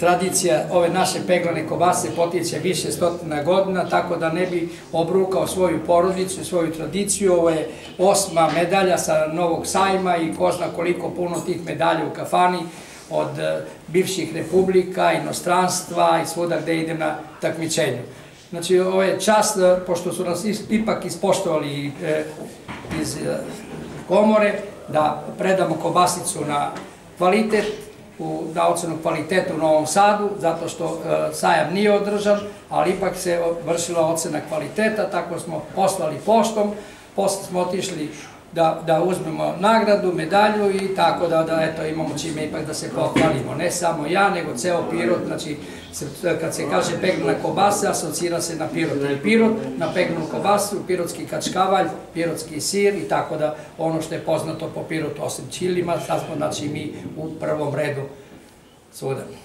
Tradicija ove naše peglane kobase potiče više stotina godina, tako da ne bi obrukao svoju porodicu, svoju tradiciju. Ovo je osma medalja sa Novog sajma i ko zna koliko puno tih medalja u kafani od e, bivših republika, inostranstva i svuda gde idem na takmičenju. Znači, ovo je čast, e, pošto su nas ipak ispoštovali e, iz komore, da predamo kobasicu na kvalitet, u, ocenu kvaliteta u Novom Sadu, zato što e, sajam nije održan, ali ipak se vršila ocena kvaliteta, tako smo poslali poštom, posle smo otišli da, da uzmemo nagradu, medalju i tako da, da eto, imamo čime ipak da se pohvalimo. Ne samo ja, nego ceo Pirot, znači kad se kaže pegnana kobasa, asocira se na Pirot. I Pirot na pegnanu kobasu, pirotski kačkavalj, pirotski sir i tako da ono što je poznato po Pirotu, osim čilima, sad smo znači mi u prvom redu svuda.